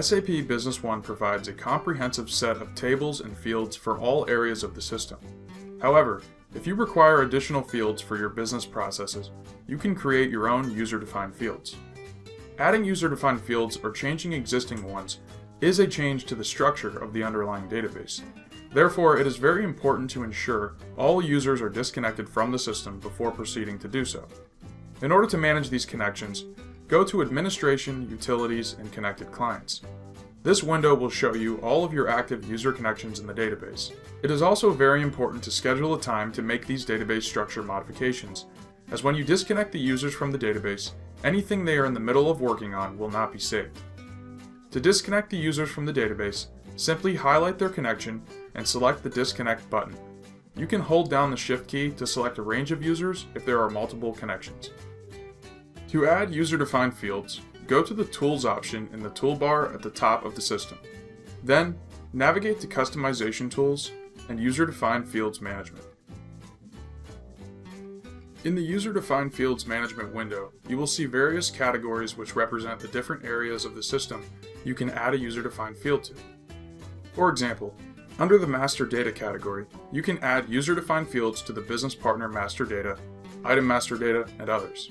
SAP Business One provides a comprehensive set of tables and fields for all areas of the system. However, if you require additional fields for your business processes, you can create your own user-defined fields. Adding user-defined fields or changing existing ones is a change to the structure of the underlying database. Therefore, it is very important to ensure all users are disconnected from the system before proceeding to do so. In order to manage these connections, go to Administration, Utilities, and Connected Clients. This window will show you all of your active user connections in the database. It is also very important to schedule a time to make these database structure modifications, as when you disconnect the users from the database, anything they are in the middle of working on will not be saved. To disconnect the users from the database, simply highlight their connection and select the Disconnect button. You can hold down the Shift key to select a range of users if there are multiple connections. To add user-defined fields, go to the Tools option in the toolbar at the top of the system. Then, navigate to Customization Tools and User-Defined Fields Management. In the User-Defined Fields Management window, you will see various categories which represent the different areas of the system you can add a user-defined field to. For example, under the Master Data category, you can add user-defined fields to the Business Partner Master Data, Item Master Data, and others.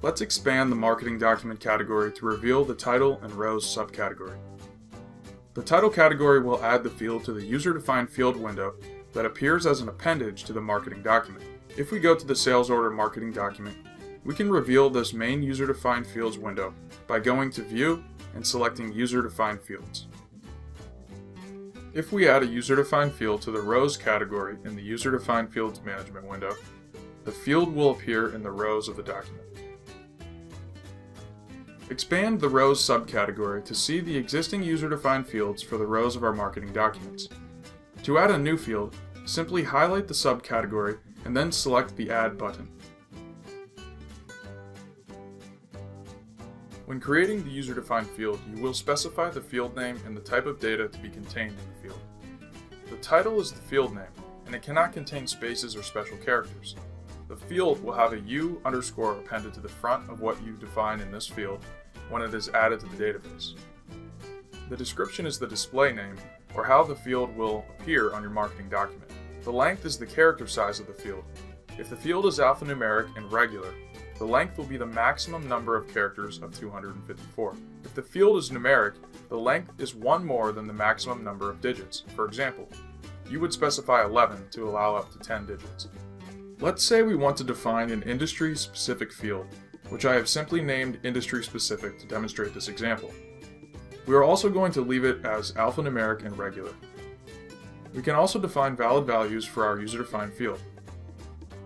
Let's expand the marketing document category to reveal the title and rows subcategory. The title category will add the field to the user-defined field window that appears as an appendage to the marketing document. If we go to the sales order marketing document, we can reveal this main user-defined fields window by going to View and selecting User-Defined Fields. If we add a user-defined field to the rows category in the user-defined fields management window, the field will appear in the rows of the document. Expand the Rows subcategory to see the existing user-defined fields for the rows of our marketing documents. To add a new field, simply highlight the subcategory and then select the Add button. When creating the user-defined field, you will specify the field name and the type of data to be contained in the field. The title is the field name, and it cannot contain spaces or special characters. The field will have a U underscore appended to the front of what you define in this field when it is added to the database. The description is the display name, or how the field will appear on your marketing document. The length is the character size of the field. If the field is alphanumeric and regular, the length will be the maximum number of characters of 254. If the field is numeric, the length is one more than the maximum number of digits. For example, you would specify 11 to allow up to 10 digits. Let's say we want to define an industry-specific field, which I have simply named industry-specific to demonstrate this example. We are also going to leave it as alphanumeric and regular. We can also define valid values for our user-defined field.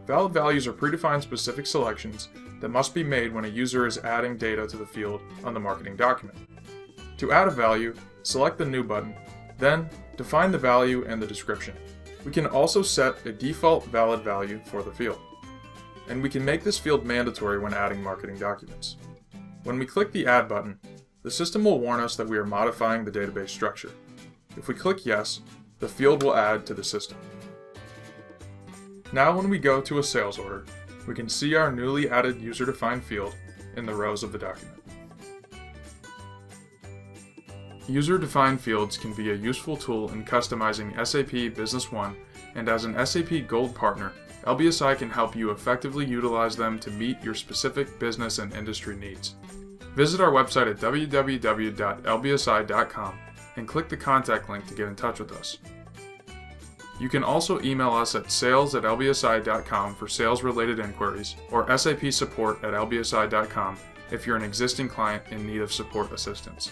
Valid values are predefined specific selections that must be made when a user is adding data to the field on the marketing document. To add a value, select the New button, then define the value and the description. We can also set a default valid value for the field. And we can make this field mandatory when adding marketing documents. When we click the Add button, the system will warn us that we are modifying the database structure. If we click Yes, the field will add to the system. Now when we go to a sales order, we can see our newly added user-defined field in the rows of the document. User-defined fields can be a useful tool in customizing SAP Business One, and as an SAP Gold partner, LBSI can help you effectively utilize them to meet your specific business and industry needs. Visit our website at www.lbsi.com and click the contact link to get in touch with us. You can also email us at sales at lbsi.com for sales related inquiries or SAP support at lbsi.com if you're an existing client in need of support assistance.